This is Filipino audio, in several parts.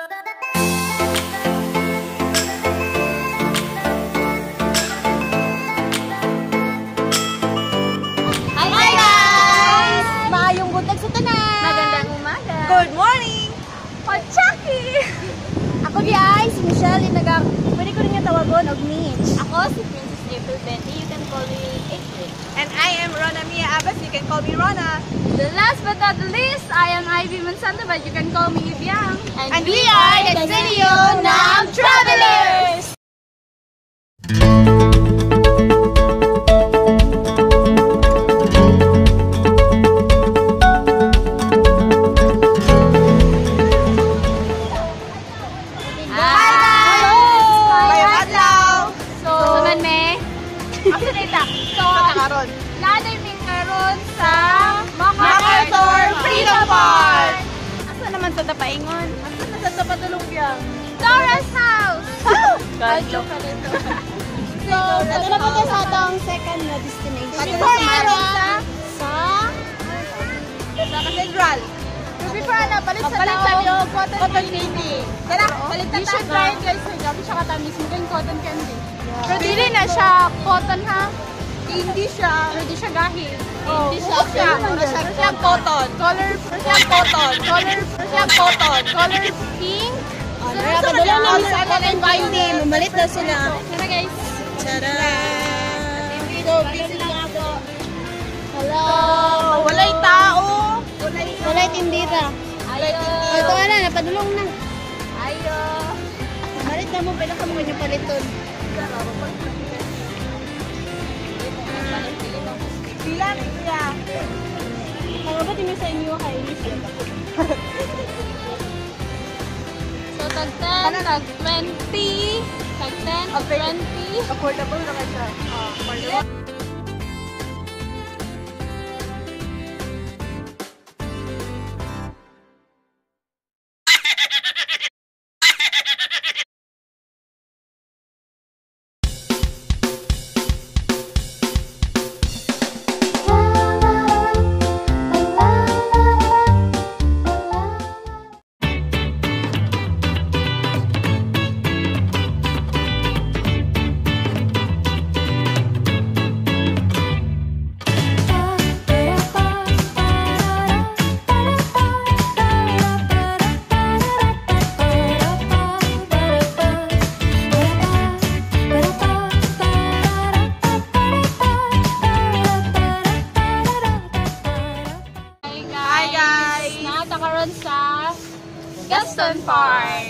Good morning! Oh, Chucky! Ako di ay si Michelle Inagang. Pwede ko rin yung tawagon og Mitch. Ako si Princess April Bendy. Call me April. And I am Rona Mia Abbas. You can call me Rona. The last but not the least, I am Ivy Monsanto, but you can call me Ibiang. And we are the Senyo Nam Travelers! Sa tapaingon? Asa na sa patulong yan? Dora's house! Kadyo ka nito. So, ito na po tayo sa atong second na destination. Before meron sa sa sa cathedral. Before na, palit sa Palit tao. tayo, cotton candy. Tara, palit na You should tayo. try it guys. Grabe siya katamis. Maging cotton candy. Pero dili na siya cotton ha. Hindi siya. Pero di siya gahil. Hindi siya. Siya, wala siya. Siya cotton. Color, Siya cotton. color, Siya cotton. color pink. Kaya kadala namin sa cotton candy. Mamalit na sila. Tara guys. Tada! So, busy lang ako. Hello! Walay tao! Walay tindira. Ayo. Ito na, napadulong na. Ayo. Malit na mo, pala ka yung paliton. Pila ni kuya. Ano ba timi sa inyo kay Alicia? So tag 10, tag 20, tag 10, tag 20. Affordable naman siya. Ah, Hi Gaston Park.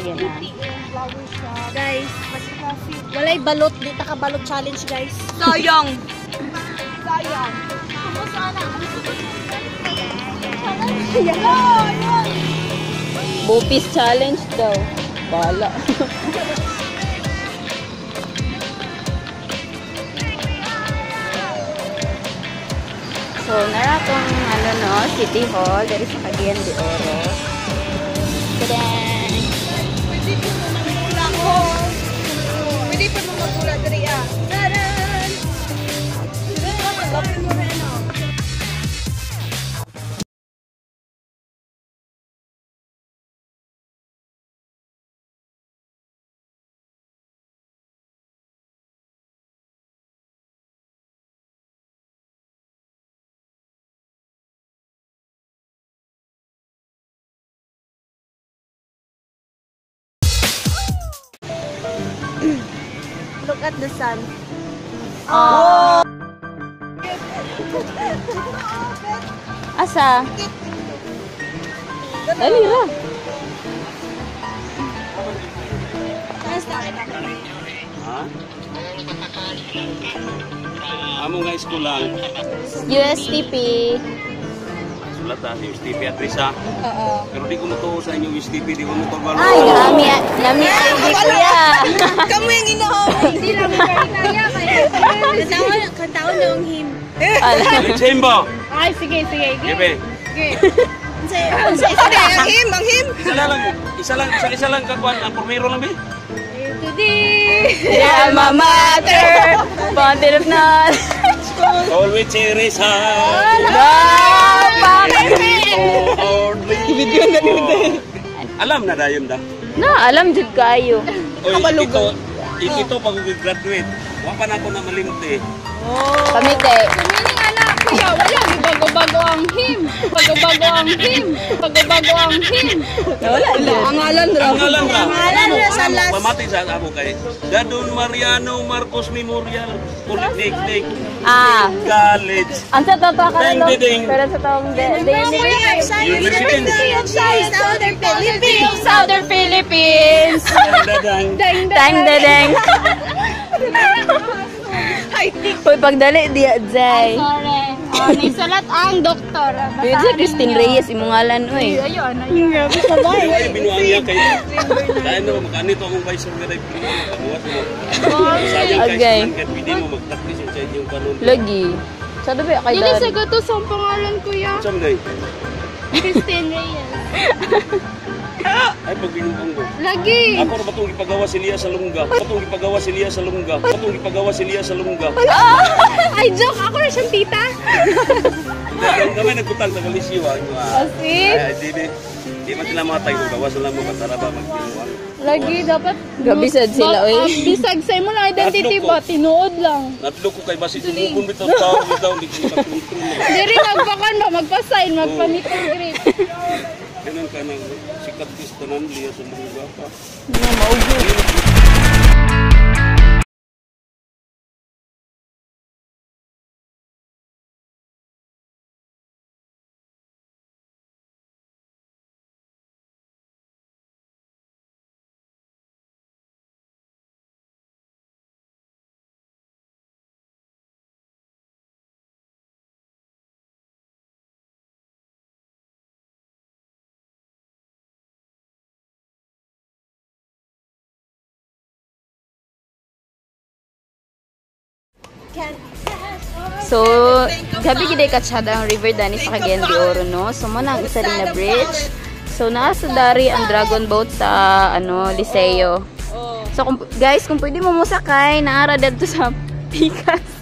Sige na. Guys, walay balot. Di balot challenge, guys. Sayang. Sayang. Bupis challenge daw. Bala. so, naratong ano no, City Hall, dari sa Cagayan de Oro. Look at the sun. Oh. Asa? Dali ra. Ha? Amo nga school lang. USTP. Sulat na si USTP at Risa. Oo. Pero di ko mo sa inyo USTP, di ko mo to Ay, nami, nami ID kuya. Kami yung inohaway. Hindi lang kaya kaya. Kantawan, kantawan na yung him. Ala. Alexembo! Ay, sige, sige. Gibe, Sige. Ang na, ang him, ang him. isa lang, isa lang, isa, isa lang kakuan, ang primero lang ba? Today. Dear alma mater, fountain of knowledge. Always cherish Video na Alam na dayon da. Na, alam jud kayo. Oy, ito, ito pag graduate. Wa pa na ako na malimot eh. Kami kay Meaning anak, kuya, wala. Bago-bago ang him. Bago-bago ang him. Bago-bago ang him. wala jud. Ang alam Ang ngalan ra. Ngalan ra sa last. Pamati sa amo kay Dadon Mariano Marcos Memorial Polytechnic Ah, College. ang sa totoo ka ding. Pero sa toong de, de, University. Southern Philippines. Southern Philippines. Dadang. Time dadeng. Hoy, pagdali di Jay. Sorry. Oh, may sulat ang doktor. Si Christine Reyes imong ngalan oy. Ayun, ayun. Grabe sa Ay, binuang niya kay Dahil na makanito akong vice. Sayang kay Okay. Pwede mo mag-practice sa inyong kanon. Lagi. Sa dabi kay Dili sa gato sa pangalan kuya. Saan day? Christine Reyes. Ay, pag binuang mo. Lagi. Ako na ba itong ipagawa si Lia sa lungga? Ako itong ipagawa si Lia sa lungga? Ako itong ipagawa si Lia sa lungga? Ay, joke. Ako na siyang tita. Dahil kami nagkutang sa Galisio. ah. Kasi, Ay, di di. Di man sila mga tayo. Gawas lang mo matara ba magbinuang. lagi dapat. Gabisad sila, oy. Ah, bisag sa imo lang identity ba? Tinuod lang. Natlo ko kay Basi. Tumukon bitaw tao. Bitaw. Hindi. Diri magpakan ba? Magpa-sign, magpa-meet and greet. Ganun ka nang sikat pistanan Lia sa lungga pa. Nga maugo. So, gabi gid ka ang river dani sa Cagayan de Oro no. So mo nang isa rin na bridge. So nasa dari ang dragon boat sa ano Liceo. So kung, guys, kung pwede mo musakay, naara dito sa Pikas.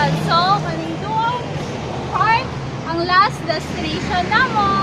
So, kaning duong part, ang last destination namo.